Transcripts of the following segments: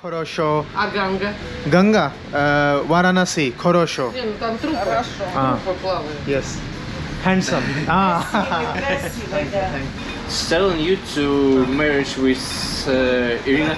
Хорошо. А Ганга? Ганга, э, Варанаси, хорошо. Не, ну там трупы. Хорошо. А. Трупы плавают. Yes. Handsome. Ah. Красивый, да. telling you to marriage with uh, Irina,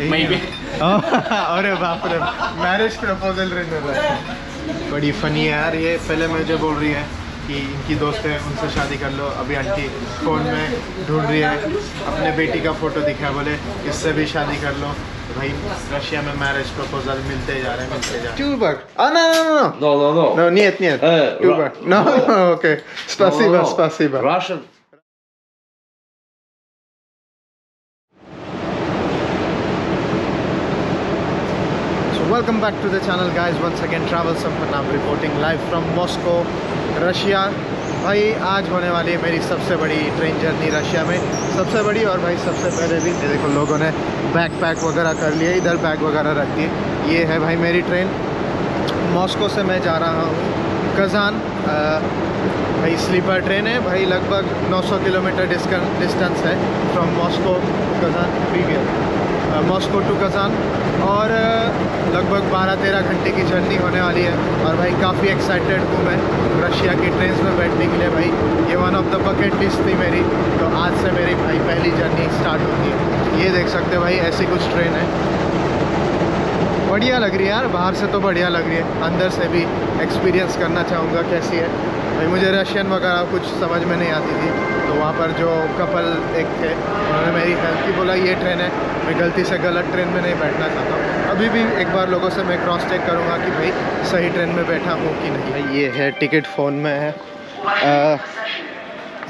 maybe. Oh, अरे बाप रे marriage proposal रहने रहा है बड़ी फनी है यार ये पहले मुझे बोल रही है कि इनकी दोस्त है उनसे शादी कर लो अभी आंटी फ़ोन में ढूंढ रही है अपने बेटी का फ़ोटो दिखा है बोले इससे भी शादी कर लो तो भाई रशिया में मैरिज प्रपोजल मिलते जा रहे हैं मिलते जा रहे हैं ट्यूबर आ ना ना No, no, no. no нет нет Э, tuber Ра- no okay спасибо No, no. спасибо Russian. So welcome back to the channel guys once again travel Sampan I'm reporting live from Moscow Russia भाई, आज होने वाली है मेरी सबसे बड़ी ट्रेन जर्नी रशिया में। सबसे बड़ी और भाई, सबसे पहले भी, ये देखो लोगों ने बैग पैक वगैरह कर लिया इधर बैग वगैरह रख दिए। ये है भाई मेरी ट्रेन मॉस्को से मैं जा रहा हूँ कज़ान भाई स्लीपर ट्रेन है। भाई, लगभग 900 किलोमीटर डिस्टेंस है फ्रॉम मॉस्को कज़ान प्रीवियस मॉस्को टू कज़ान और लगभग 12-13 घंटे की जर्नी होने वाली है। और भाई, काफ़ी एक्साइटेड हूँ मैं। रशिया की ट्रेन में बैठने के लिए भाई, ये one of the bucket list थी मेरी। तो आज से मेरी भाई पहली जर्नी स्टार्ट होती है ये देख सकते हो भाई, ऐसी कुछ ट्रेन है। बढ़िया लग रही है यार, बाहर से तो बढ़िया लग रही है। अंदर से भी एक्सपीरियंस करना चाहूँगा, कैसी है। भाई, मुझे रशियन वगैरह कुछ समझ में नहीं आती थी। तो वहाँ पर जो कपल एक थे, उन्होंने मेरी हेल्प की बोला, ये ट्रेन है। मैं गलती से गलत ट्रेन में नहीं बैठना चाहता अभी भी एक बार लोगों से मैं क्रॉस चेक करूँगा कि भाई सही ट्रेन में बैठा हूँ कि नहीं। ये है टिकट फ़ोन में है।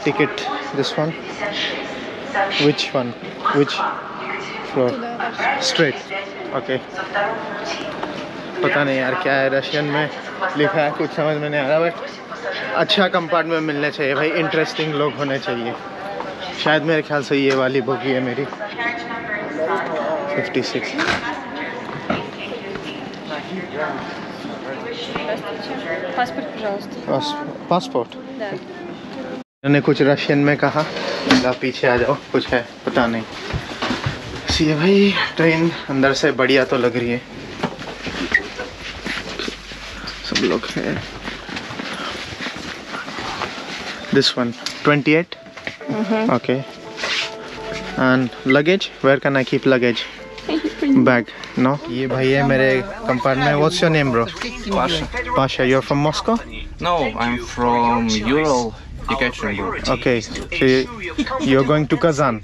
Ticket this one which one which floor straight okay पता नहीं यार, क्या है रशियन में? लिखा है, कुछ समझ में नहीं आ रहा बट अच्छा कंपार्टमेंट मिलने चाहिए भाई इंटरेस्टिंग लोग होने चाहिए। शायद मेरे ख्याल से ये वाली ही है मेरी। 56 पासपोर्ट मैंने पासपोर्ट कुछ रशियन में कहा पीछे आ जाओ कुछ है पता नहीं। सी भाई ट्रेन अंदर से बढ़िया तो लग रही है। सब लोग हैं। This one twenty eight okay and luggage where can I keep luggage bag no ये भाई है मेरे compartment what's your name bro Pasha. Pasha you are from Moscow No, I'm from Ural, Yekaterinburg. Okay, so you- you're going to Kazan.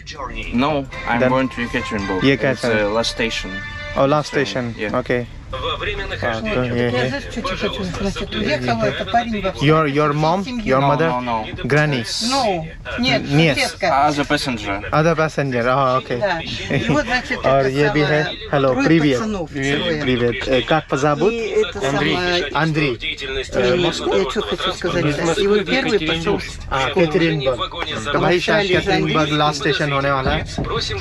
No, I'm Then- going to Yekaterinburg. Yekaterinburg. It's the last station. Oh, last station. Yeah. Okay. Ah, so here, Я here. знаешь, что тебе хочу спросить? Уехала эта парень во Your your mom, your No, mother, no, no. granny, Ну, нет, Нет. соседка. As a passenger. other passenger. Oh, okay. Да. И вот, значит, और это ये भी है самое, hello трое привет пацанов, трое. привет Э, как вас зовут И это самое... Андрей и Я что хочу сказать. И вот первый пошел हाँ कैथरीनबर्ग तो भाई शायद कैथरीनबर्ग last station होने वाला है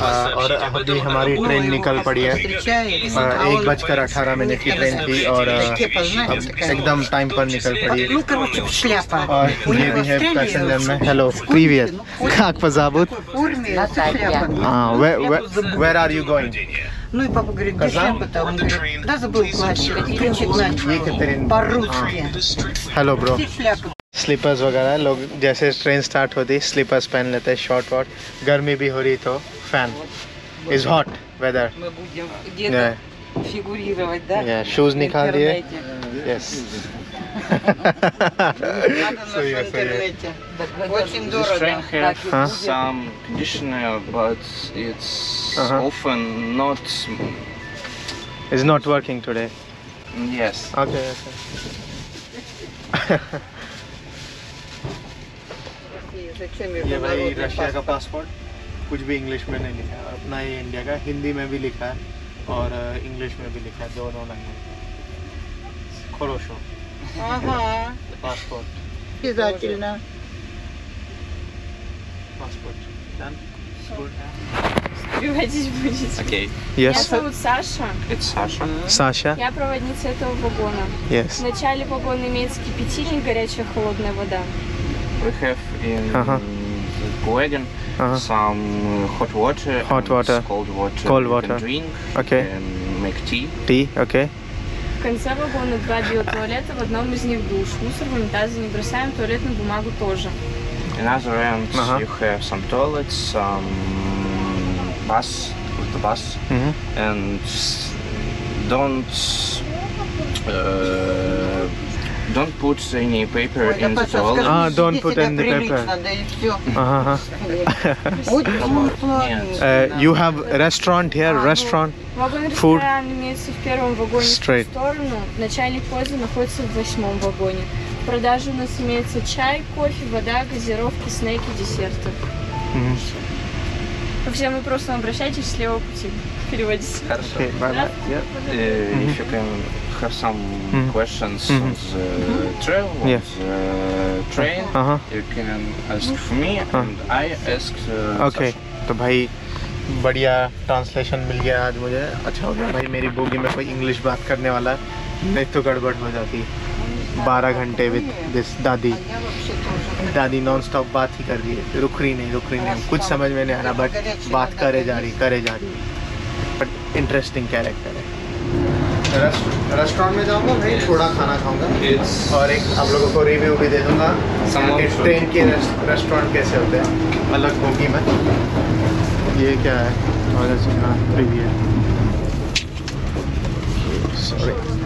आ, और अभी हमारी ट्रेन निकल पड़ी है встречает, आ, а एक он बजकर अठारह मिनट की ट्रेन थी और आ, Кепа, знаете, अब такая. एकदम टाइम पर निकल पड़ी है Ну, короче, шляпа. और У ये них भी в है Австралии पैसेंजर में в हेलो Куртке, привет ну, ходит как вас зовут в форме, шляпа. हाँ where where where are you going Ну и папа говорит, где Казан? шляпа-то? Он говорит, да, забыл плащ. Кричит на Екатерин- по-русски. Hello bro Где шляпа? Sleepers वगैरह लोग जैसे ट्रेन स्टार्ट होती स्लीपर्स पहन लेते हैं शॉर्ट वॉट गर्मी भी हो रही तो fan is hot weather Мы будем где-то фигурировать, да? Yeah, shoes В निकाल दिए интернете. Yes Надо нас Сори, в сори. интернете. Очень This train дорого. have Huh? some conditioner, but it's Uh-huh. often not. Is not working today Yes. Okay Зачем ये это भाई народный रशिया का паспорт? पासपोर्ट कुछ भी इंग्लिश में नहीं लिखा है और अपना ये इंडिया का हिंदी में भी लिखा है और इंग्लिश में भी लिखा है दोनों language खोरोशो Ага, passport обязательно. Passport done Переводить будете. Okay. Меня yes зовут Саша. It's Sasha. Sasha Я проводница этого вагона. Yes В начале вагона имеется кипятильник, горячая холодная вода. We have in Uh-huh. the wagon Uh-huh. some uh, hot water, Hot and water. cold water. Cold you water. Can drink. Okay. And make tea. Tea, okay. В конце вагона два биотуалета, в одном из них душ. Мусор в унитазы не бросаем, туалетную бумагу тоже. In other end, Uh-huh. you have some toilets, some bus with the bus, Mhm. and don't uh, don't put any paper Ой, in the скажи, Ah, don't put the paper. да и все. Uh, you have restaurant here, restaurant. Вагон-ресторан имеется в первом вагоне Straight. в сторону. Начальник поезда находится в восьмом вагоне. В продаже у нас имеется чай, кофе, вода, газировки, снеки, десерты. Mhm. Ко всем вопросам обращайтесь с левого пути. Переводите. Okay, bye bye. Yeah. Uh, If you can have some Mhm. questions Mhm. on the travel, on Yeah. the train, Uh-huh. you can ask for me, Uh. and I ask. Uh, okay Sasha. तो भाई बढ़िया translation मिल गया आज मुझे अच्छा हो गया भाई मेरी बोगी में कोई इंग्लिश बात करने वाला है नहीं तो गड़बड़ हो जाती बारह घंटे विद दिस दादी। दादी नॉन स्टॉप बात ही कर रही है। रुक रही नहीं रुक रही नहीं। कुछ समझ में नहीं आ रहा बट बात करे जा रही करे जा रही। बट इंटरेस्टिंग कैरेक्टर है। रेस्टोरेंट में जाऊँगा भाई थोड़ा खाना खाऊँगा। और एक आप लोगों को रिव्यू भी दे दूँगा। ट्रेन के रेस्टोरेंट कैसे होते हैं। अलग होगी मैं ये क्या है? और अच्छा रिव्यू सॉरी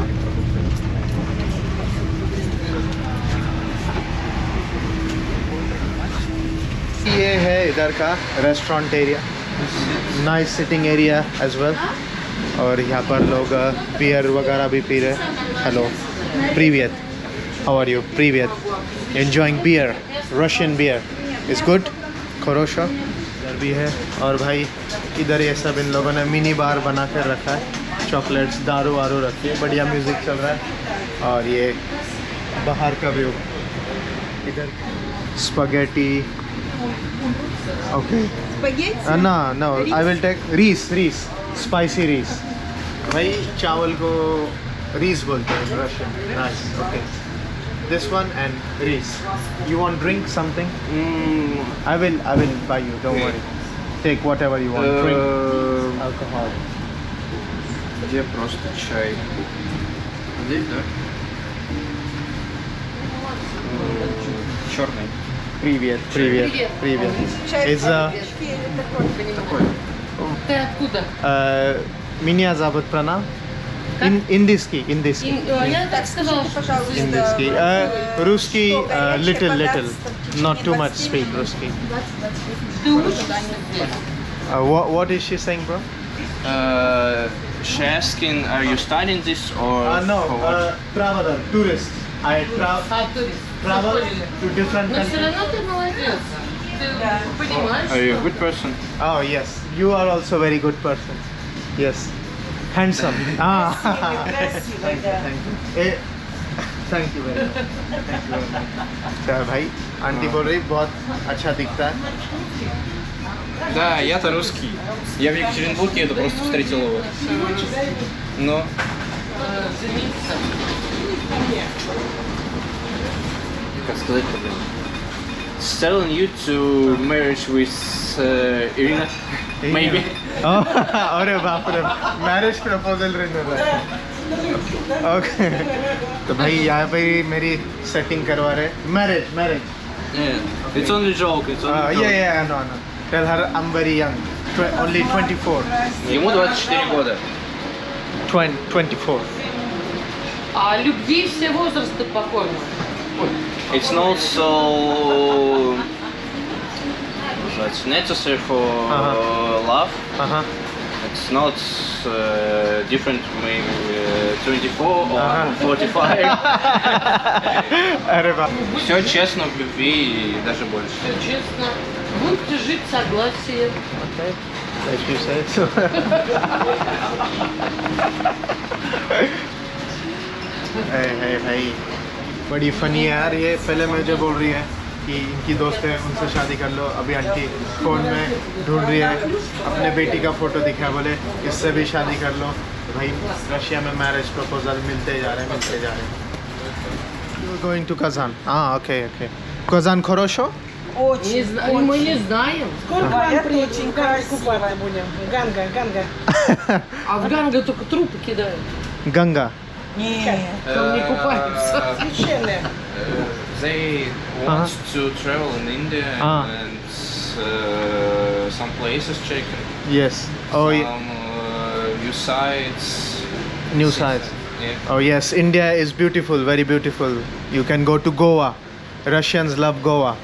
ये है इधर का restaurant area nice sitting area as well और यहाँ पर लोग बियर वगैरह भी पी रहे हेलो प्रीवियत how are you प्रीवियत enjoying beer Russian beer is good खरोशा इधर भी है. और भाई, इधर ये सब इन लोगों ने मिनी बार बना कर रखा है. चॉकलेट्स दारू वारू रखी है. बढ़िया म्यूज़िक चल रहा है. और ये बाहर का व्यू इधर spaghetti Okay Uh, no, no. I will take Reece Reece spicy रीस भाई चावल को रीस बोलते हैं Russian nice okay this one and Reece you want drink something Mm, I will I will buy you don't worry take whatever you want drink uh, alcohol где просто чай? Здесь, да? Черный. привет привет привет It's uh, Ты откуда? uh, меня зовут Пранам Ин, индийский индийский И- Я так сказала, что индийский uh, русский uh, little little not too much speak русский ты учишь. uh, what, what is she saying bro Uh, she asking, are you studying this or Uh, no, for what? uh, traveler, tourist. I tra- А, турист. travel Поняли. to different Но все countries. равно ты молодец. Ты понимаешь? Are you a good person? Oh yes, you are also very good person. Yes, handsome. ah. thank you, thank you. Eh, thank you very much. Thank you very much. अच्छा भाई aunty बोल रही बहुत अच्छा दिखता है Да, я-то русский. Я в Екатеринбурге это просто встретил его. Но Жениться. как сказать блин? Telling you to marriage with uh, Irina, maybe. Oh, अरे बाप रे मैरिज प्रपोजल रहने रहा ओके तो भाई यहाँ पे मेरी सेटिंग करवा रहे marriage marriage Yeah, it's only joke. It's only Uh, joke. yeah, yeah, no, no. Tell her I'm very young. Tw- only 24. Ему 24 года. 20, 24. А любви все возрасты покорны. it's not so it's necessary for uh -huh. love uh -huh. it's not uh, different maybe uh, 24 or -huh. 45 все честно в любви и даже больше все честно будете жить в согласии okay. Thank you said so. hey, hey, hey. बड़ी funny है यार ये पहले मुझे बोल रही है कि इनकी दोस्त है उनसे शादी कर लो अभी आंटी फ़ोन में ढूंढ रही है अपने बेटी का फ़ोटो दिखा है बोले इससे भी शादी कर लो तो भाई रशिया में मैरिज प्रपोजल मिलते जा रहे हैं मिलते जा रहे हैं गोइंग टू कजान हाँ okay okay Kazan खरोशो Очень, Не зна- Мы не знаем. Я очень купаться будем. Ганга, ганга. А в Ганга только трупы кидают. Ganga. Нет. Там не купаются. Священная. Uh, they want to travel in India Ah. and uh, some places check Yes. Oh, some ye- uh, new sites. new See- sites. Yeah. Oh yes, India is beautiful, very beautiful. You can go to Goa. Russians love Goa.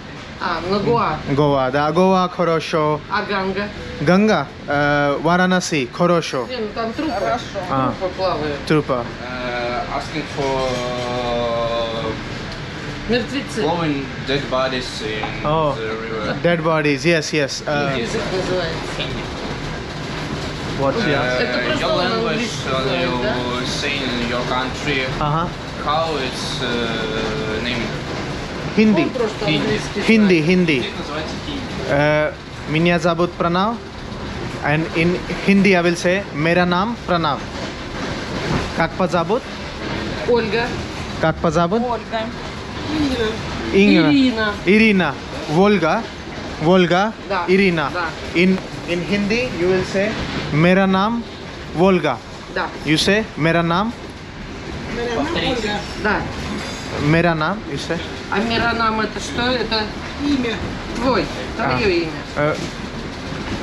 А, на Гуа. Goa, the Goa Khorosho. А Ганга? Ganga, uh, Varanasi, Khorosho. Не, ну там трупы. А. Трупы плавают. Trupa. asking for blowing dead bodies in oh, the river. Dead bodies, yes, yes. Uh, what? Uh, yeah. Your language, uh, you say in your country. Uh huh. How it's uh, named? Hindi. Hindi. Hindi. Hindi. Uh, Minya Zabut Pranav. And in Hindi, I will say, Mera Naam Pranav. Kakpa Zabut. Ольга. Kakpa Zabut? Ольга. Inga. Ирина. Irina. Volga. Volga. Da. Irina. Da. In in Hindi, you will say, Mera naam Volga. Да. You say, Mera naam. Ольга. Да. Mera naam, you say. А Миранам это что? Это Имя. твой. А. Твое имя. Uh,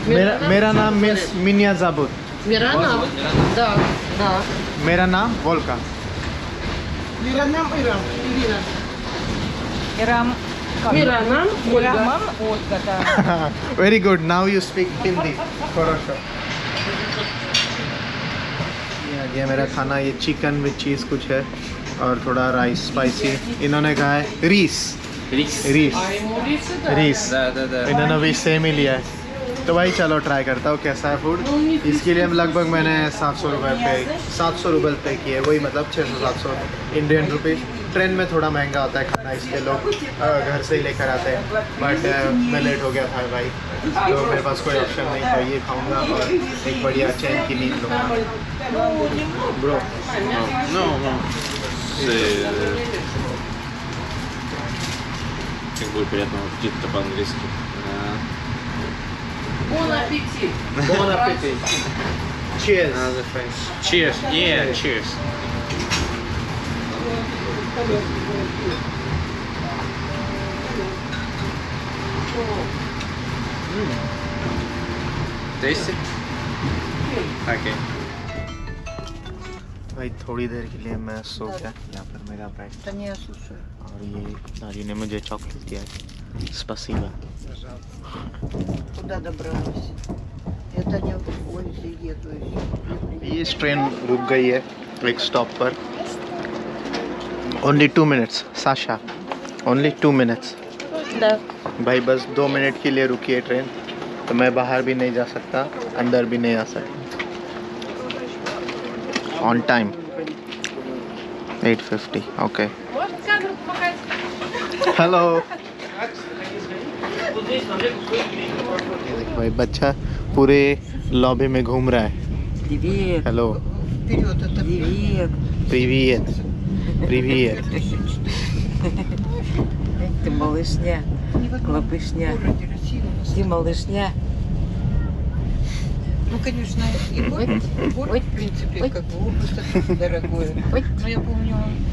Mera, mera naam means Minya Zabut. Миранам? Да. Да. Mera naam Volga. Иранам, Ирам. Ирина. Ирам. Миранам? Ольга. Роман Ольга, да. Very good. Now you speak Hindi. Хорошо. ये आ गया मेरा खाना ये chicken with चीज़ कुछ है और थोड़ा rice spicy इन्होंने कहा है रीस Рис. रीस А ему рисы, да. रीस Да, да, да. इन्होंने भी सेम ही लिया है तो भाई चलो ट्राई करता हूँ कैसा है फूड इसके लिए हम लगभग मैंने सात सौ रुपये पे सात सौ रुपये पे किए वही मतलब छः सौ सात सौ इंडियन रुपीज़ ट्रेन में थोड़ा महंगा होता है खाना इसलिए लोग अ, घर से ही लेकर आते हैं बट मैं लेट हो गया था भाई तो मेरे पास कोई ऑप्शन नहीं था ये खाऊंगा और एक बढ़िया चैन की नींद लूँगा bro Ну, ну. С, Как бы приятного аппетита по-английски. Bon appetit. Bon appetit. cheers. Another French. Cheers. Yeah, cheers. Mm. Tasty? Okay. भाई थोड़ी देर के लिए मैं सो गया यहाँ पर मेरा ब्रेड और ये नारी ने मुझे चॉकलेट दिया है स्पसीबा Куда добралась? Это не в пользе еду. ये ट्रेन रुक गई है एक स्टॉप पर only two minutes Sasha only two minutes Да. भाई बस दो मिनट के लिए रुकी है ट्रेन तो मैं बाहर भी नहीं जा सकता अंदर भी नहीं आ सकता ऑन टाइम 850 ओके Вот камеру помахать. हेलो भाई बच्चा पूरे लॉबी में घूम रहा है Привет. हेलो Вперед, это Привет. привет привет Ты малышня, лапышня. Ты малышня. Ну, конечно, и город, город, в принципе, как бы область дорогое. Но я помню, он Побежал.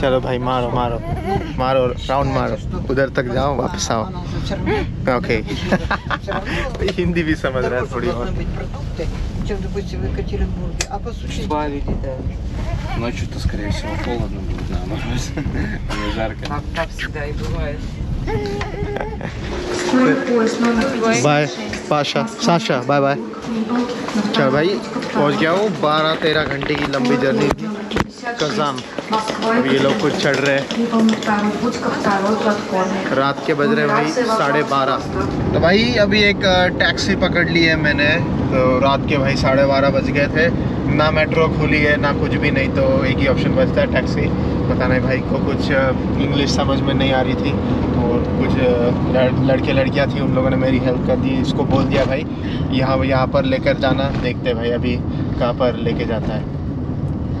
चलो भाई मारो मारो मारो राउंड मारो उधर तक जाओ वापस आओ Она уже всё равно, ओके всё равно हिंदी भी समझ रहा है дороже थोड़ी должны बहुत быть продукты, чем, допустим, в Екатеринбурге. А по сути, Сбавили, да. Ночью-то, скорее всего, холодно будет, наоборот. Не жарко. Как, как всегда и бывает. Bye Pasha Sasha bye bye चल भाई पहुंच गया हूँ बारह तेरह घंटे की लंबी जर्नी थी कजाम अब ये लोग कुछ चढ़ रहे हैं। रात के बज रहे हैं भाई साढ़े बारह। तो भाई अभी एक टैक्सी पकड़ ली है मैंने। तो रात के भाई साढ़े बारह बज गए थे। ना मेट्रो खुली है ना कुछ भी नहीं तो एक ही ऑप्शन बचता है टैक्सी। पता नहीं भाई को कुछ इंग्लिश समझ में नहीं आ रही थी। और कुछ लड़, लड़के लड़कियाँ थी उन लोगों ने मेरी हेल्प कर दी। इसको बोल दिया भाई यहाँ यहाँ पर लेकर जाना। देखते भाई अभी कहाँ पर लेके जाता है।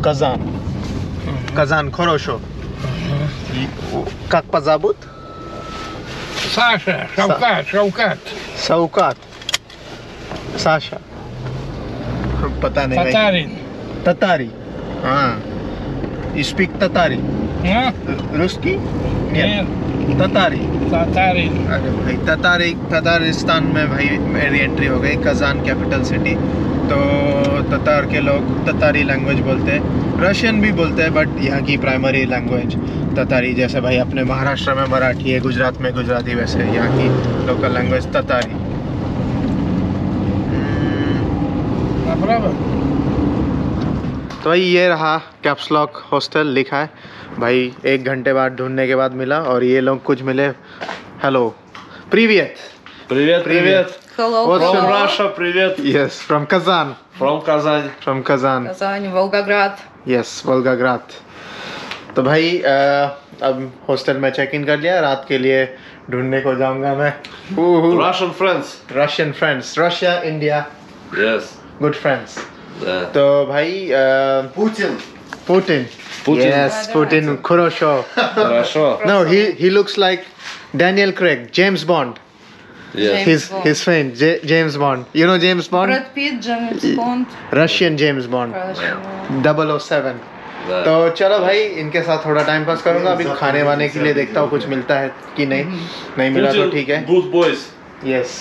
कजान। कजान खोरोशो как позовут? Саша, Шавкат, Шавкат, सौकात साशा पता नहीं भाई Татарин. ततारी हाँ स्पीक ततारी А? रुस्की Нет, ततारी Татарин. अरे भाई ततारी ततारिस्तान में भाई मेरी एंट्री हो गई कजान कैपिटल सिटी तो ततार के लोग ततारी लैंग्वेज बोलते हैं। रशियन भी बोलते हैं बट यहाँ की प्राइमरी लैंग्वेज ततारी जैसे भाई अपने महाराष्ट्र में मराठी है गुजरात में गुजराती वैसे यहाँ की लोकल लैंग्वेज ततारी तो भाई ये रहा कैप्सलॉक हॉस्टल लिखा है। भाई एक घंटे बाद ढूँढने के बाद मिला और ये लोग कुछ मिले। हेलो प्रीवियत प्रीवियत प्रीवियत Hello, What's From your- Russia, привет. Yes from Kazan From Kazan. From Kazan Казань, Волгоград. Yes Volgograd तो भाई अ, अब हॉस्टल में चेक इन कर लिया रात के लिए ढूंढने को जाऊंगा मैं Russian friends. Russian friends Russia India Yes. Good friends Да. तो भाई Putin Putin Putin. Yes Putin खुरोशो Хорошо. No, he he looks like Daniel Craig, James Bond. Yes. His Bond. his friend J- James Bond. You know James Bond? Brad Pitt, James Bond. Russian James Bond. Russian. 007. Да. तो चलो भाई इनके साथ थोड़ा time pass करूंगा अभी खाने वाने के लिए देखता हूँ कुछ मिलता है कि नहीं नहीं मिला तो Putin, ठीक है Good boys. Yes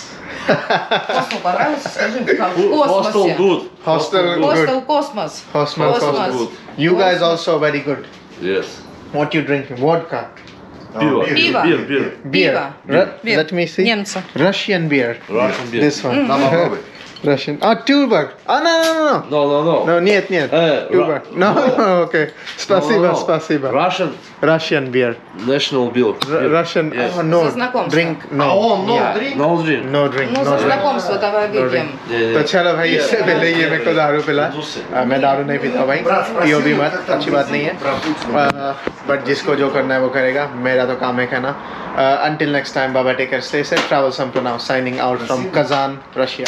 Хостел понравился? Скажи, как в Hostel космосе. good. Hostel good. Хостел космос. Hostel Космос. good. You guys also very good. Yes. What you drinking? Vodka. Пиво. Пиво. Beer, beer. Beer. Пиво. Ru- Beer. Let me see. Немцы. Russian beer. Russian beer. This one. Russian. Ah, Tuborg. Ah, no, no, no, no. No, no, no. No, нет, нет. Э, Tuborg. No, no, okay. Спасибо, No, no, no. спасибо. Russian Russian beer. national beer. R- Russian. Yes. Oh, no. За знакомство. Drink. No. Yeah. No drink. No drink. Ну, no за drink. знакомство давай No выпьем. drink. Yeah, तो yeah. चलो भाई इससे पहले ये मेरे को दारू पिला आ, मैं दारू नहीं पीता भाई पियो भी मत अच्छी बात नहीं है बट जिसको जो करना है वो करेगा मेरा तो काम है Uh, until next time, Baba Take care, stay safe, travel some now. Signing out from Kazan, Russia.